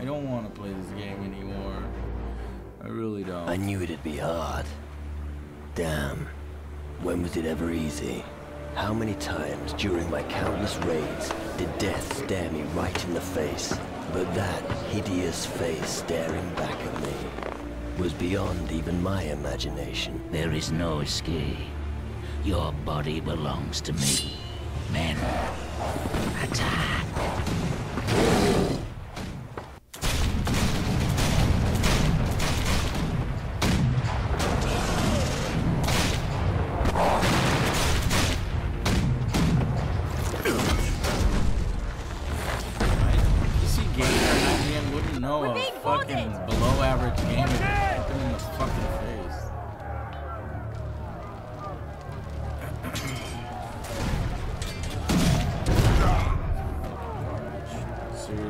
I don't want to play this game anymore. I really don't. I knew it'd be hard. Damn. When was it ever easy? How many times during my countless raids did death stare me right in the face? But that hideous face staring back at me was beyond even my imagination. There is no escape. Your body belongs to me. Men, attack.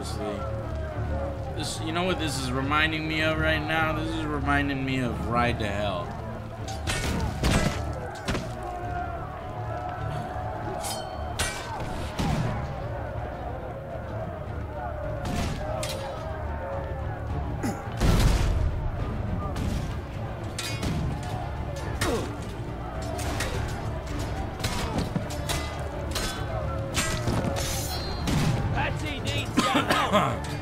Seriously. This, you know what this is reminding me of right now? This is reminding me of Ride to Hell. Gonna.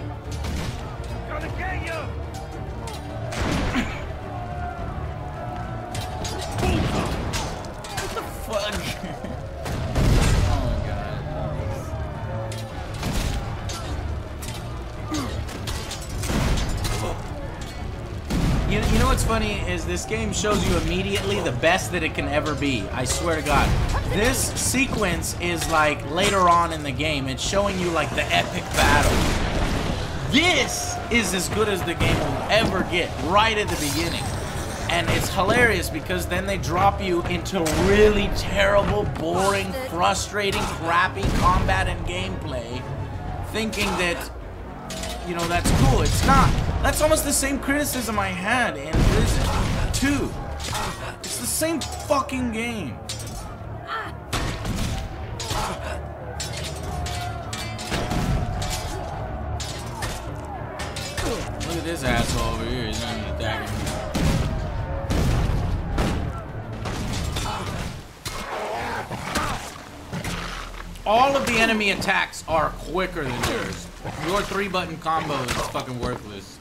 You, you know what's funny is this game shows you immediately the best that it can ever be. I swear to God. This sequence is like later on in the game. It's showing you like the epic battle. This is as good as the game will ever get right at the beginning. And it's hilarious because then they drop you into really terrible, boring, frustrating, crappy combat and gameplay, thinking that, you know, that's cool. It's not. That's almost the same criticism I had in Risen 2. It's the same fucking game. This asshole over here. Not attacking me. All of the enemy attacks are quicker than yours. Your three button combo is fucking worthless.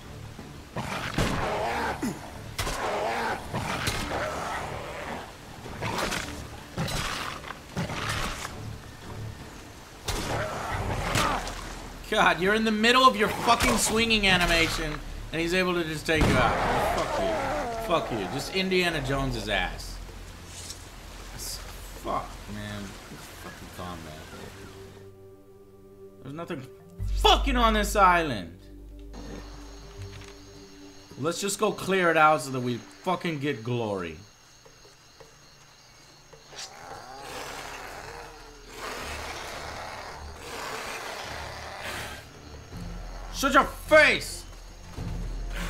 God, you're in the middle of your fucking swinging animation, and he's able to just take you out. Fuck you. Fuck you. Just Indiana Jones's ass. Fuck, man. Fucking combat. There's nothing fucking on this island. Let's just go clear it out so that we fucking get glory. Shut your face!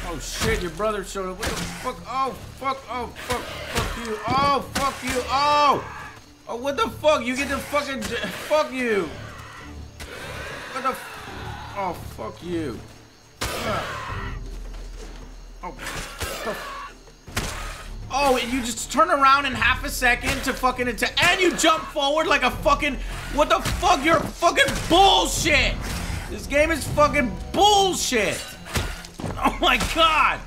Oh shit, your brother showed up. What the fuck? Oh, fuck, oh, fuck, fuck you. Oh, fuck you. Oh! Oh, what the fuck? You get the fucking. Fuck you! What the Oh, fuck you. Ah. Oh, Oh, and you just turn around in half a second to fucking attack, and you jump forward like a fucking. What the fuck? You're fucking bullshit! This game is fucking bullshit! Oh my god!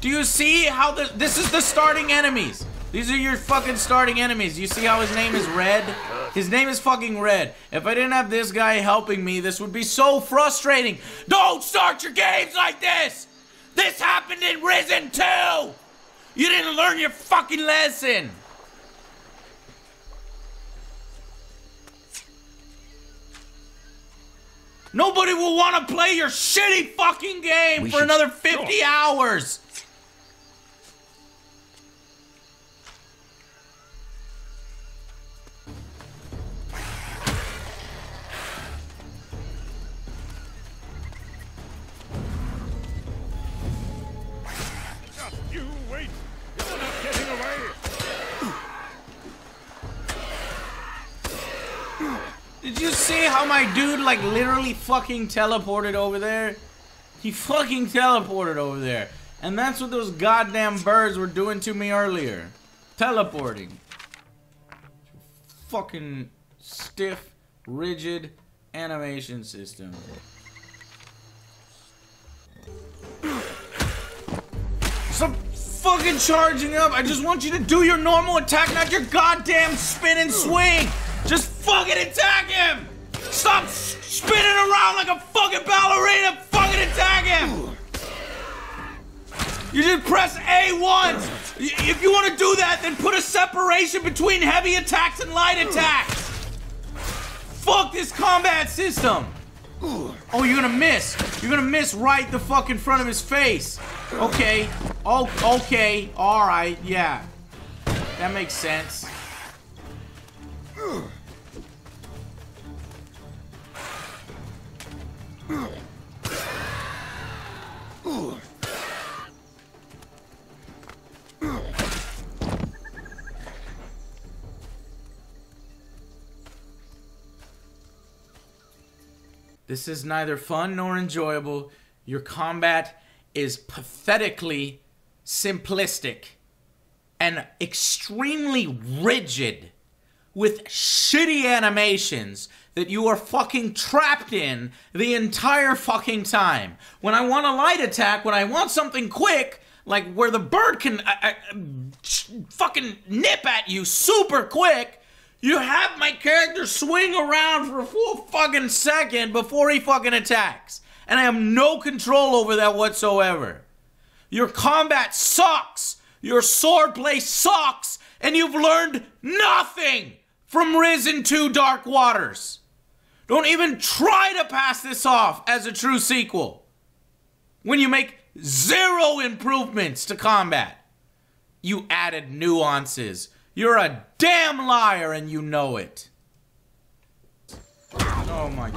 Do you see how the. This is the starting enemies! These are your fucking starting enemies. You see how his name is Red? His name is fucking Red. If I didn't have this guy helping me, this would be so frustrating. Don't start your games like this! This happened in Risen 2! You didn't learn your fucking lesson! Nobody will want to play your shitty fucking game We for another 50 hours! How my dude like literally fucking teleported over there? He fucking teleported over there. And that's what those goddamn birds were doing to me earlier. Teleporting. Fucking stiff, rigid animation system. Stop fucking charging up. I just want you to do your normal attack, not your goddamn spin and swing. Just fucking attack him. Stop spinning around like a fucking ballerina. Fucking attack him. You just press A once. If you want to do that, then put a separation between heavy attacks and light attacks. Fuck this combat system. Oh, you're gonna miss. You're gonna miss right the fuck in front of his face. Okay. Oh, okay. All right. Yeah. That makes sense. This is neither fun nor enjoyable. Your combat is pathetically simplistic and extremely rigid with shitty animations that you are fucking trapped in the entire fucking time. When I want a light attack, when I want something quick, like where the bird can uh, uh, fucking nip at you super quick, you have my character swing around for a full fucking second before he fucking attacks. And I have no control over that whatsoever. Your combat sucks. Your swordplay sucks. And you've learned nothing from Risen 2 Dark Waters. Don't even try to pass this off as a true sequel. When you make zero improvements to combat, you added nuances. You're a damn liar and you know it. Oh my.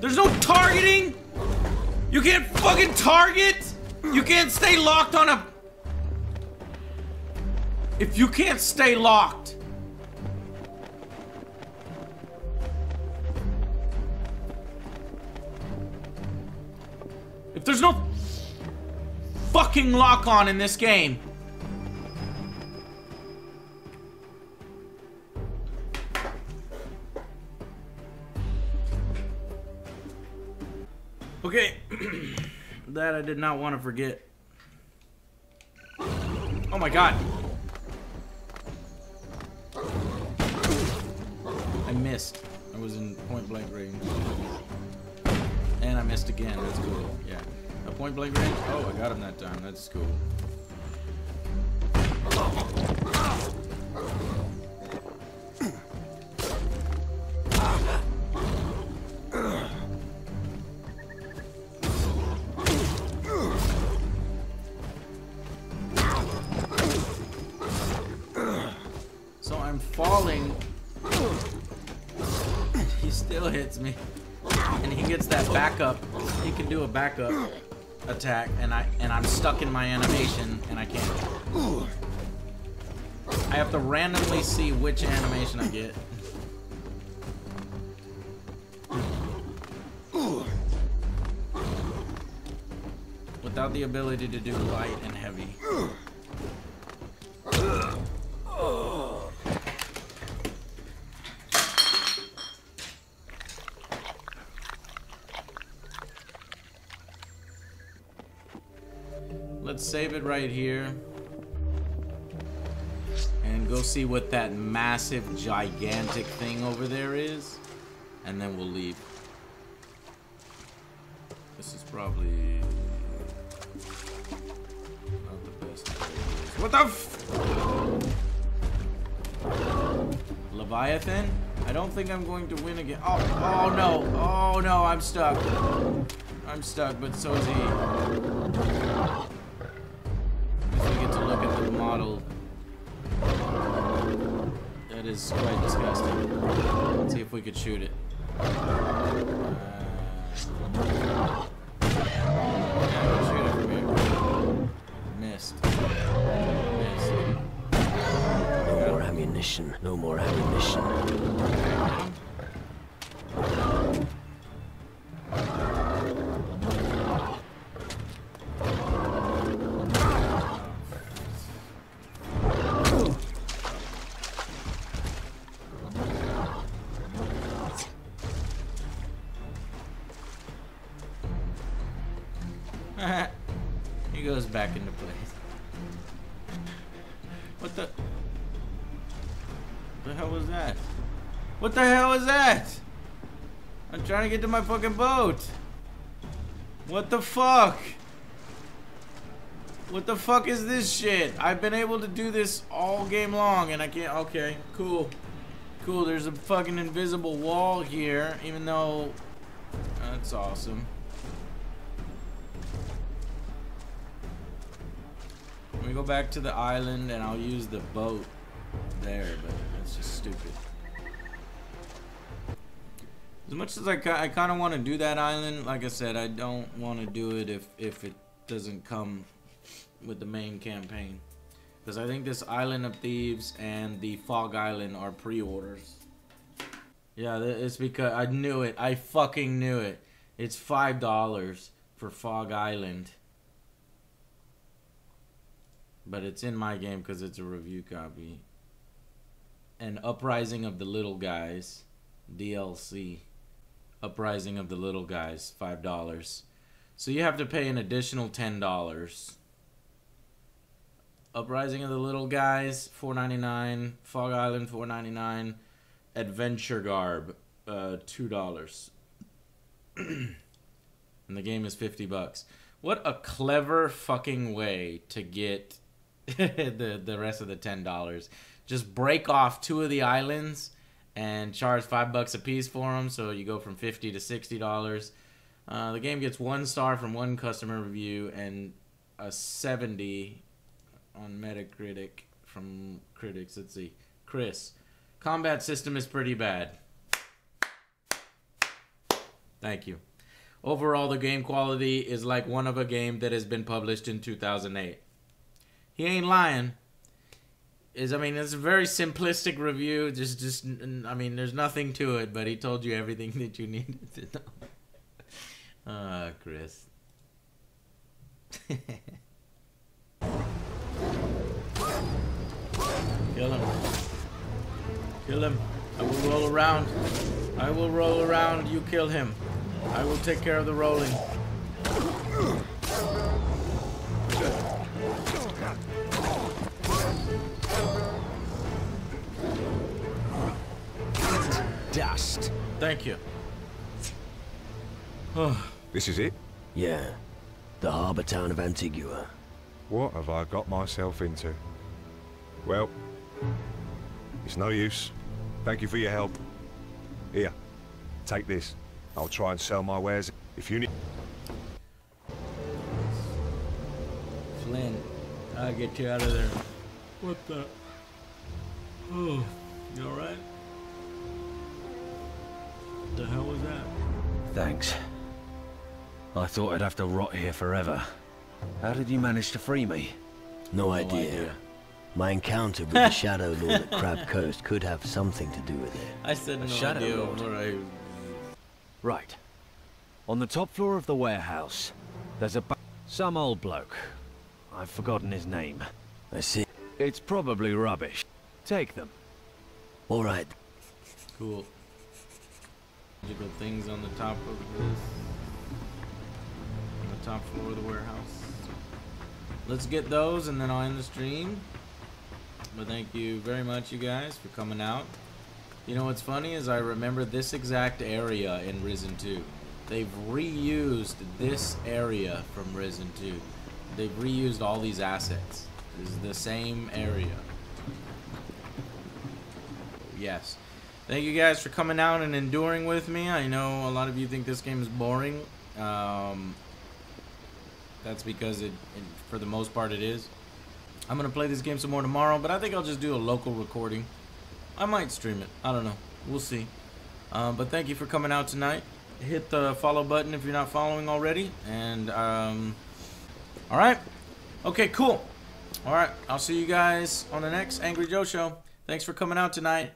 There's no targeting. You can't fucking target. You can't stay locked on a. If you can't stay locked. Fucking lock on in this game. Okay, that I did not want to forget. Oh my god. I missed. I was in point blank range. And I missed again. That's cool. Yeah. A point blank range? Oh, I got him that time. That's cool. So I'm falling. He still hits me. And he gets that backup. He can do a backup attack and I and I'm stuck in my animation and I can't. I have to randomly see which animation I get. Without the ability to do light and heavy. Let's save it right here. And go see what that massive, gigantic thing over there is. And then we'll leave. This is probably... Not the best. What the f... Leviathan? I don't think I'm going to win again. Oh, oh no. Oh no, I'm stuck. I'm stuck, but so is he. Get to look at the model. That is quite disgusting. Let's see if we could shoot it. Uh, yeah, shoot it. Missed. Missed. No more ammunition. No more ammunition. Back into place. What the? What the hell was that? What the hell is that? I'm trying to get to my fucking boat. What the fuck? What the fuck is this shit? I've been able to do this all game long and I can't. Okay, cool. Cool, there's a fucking invisible wall here, even though. That's awesome. Go back to the island and I'll use the boat there, but that's just stupid. As much as I, I kind of want to do that island, like I said, I don't want to do it if, if it doesn't come with the main campaign. Because I think this Island of Thieves and the Fog Island are pre-orders. Yeah, it's because I knew it. I fucking knew it. It's $5 for Fog Island. But it's in my game because it's a review copy. And Uprising of the Little Guys, DLC. Uprising of the Little Guys, $5. So you have to pay an additional $10. Uprising of the Little Guys, $4.99. Fog Island, $4.99. Adventure Garb, uh, $2. and the game is 50 bucks. What a clever fucking way to get the the rest of the ten dollars. Just break off two of the islands and charge five bucks a piece for them, so you go from fifty to sixty dollars. Uh, the game gets one star from one customer review and a seventy on Metacritic from critics. Let's see, Chris. Combat system is pretty bad. Thank you. Overall, the game quality is like one of a game that has been published in 2008 he ain't lying. Is I mean it's a very simplistic review. Just just I mean there's nothing to it, but he told you everything that you needed to know. Ah, Chris. Kill him. Kill him. I will roll around. I will roll around. You kill him. I will take care of the rolling. Dust. Thank you. This is it? Yeah. The harbor town of Antigua. What have I got myself into? Well, it's no use. Thank you for your help. Here, take this. I'll try and sell my wares. If you need... Flynn, I'll get you out of there. What the? Oh, you alright? The hell was that? Thanks. I thought I'd have to rot here forever. How did you manage to free me? No, idea. idea. My encounter with the Shadow Lord at Crab Coast could have something to do with it. I said no Shadow idea Lord. what Right. On the top floor of the warehouse, there's a ba- some old bloke. I've forgotten his name. I see. It's probably rubbish. Take them. All right. Cool. Things on the top of this. On the top floor of the warehouse. Let's get those and then I'll end the stream. But thank you very much, you guys, for coming out. You know what's funny is I remember this exact area in Risen 2. They've reused this area from Risen 2. They've reused all these assets. This is the same area. Yes. Thank you guys for coming out and enduring with me. I know a lot of you think this game is boring. Um, that's because it, it, for the most part, it is. I'm gonna play this game some more tomorrow, but I think I'll just do a local recording. I might stream it. I don't know. We'll see. Um, but thank you for coming out tonight. Hit the follow button if you're not following already. And um, all right. Okay, cool. All right. I'll see you guys on the next Angry Joe show. Thanks for coming out tonight.